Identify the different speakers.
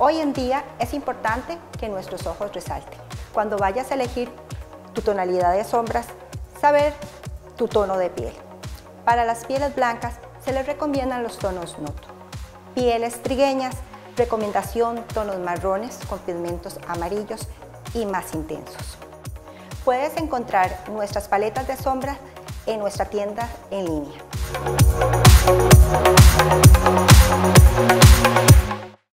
Speaker 1: Hoy en día es importante que nuestros ojos resalten. Cuando vayas a elegir tu tonalidad de sombras, saber tu tono de piel. Para las pieles blancas se les recomiendan los tonos nude. Pieles trigueñas, recomendación tonos marrones con pigmentos amarillos y más intensos. Puedes encontrar nuestras paletas de sombras en nuestra tienda en línea.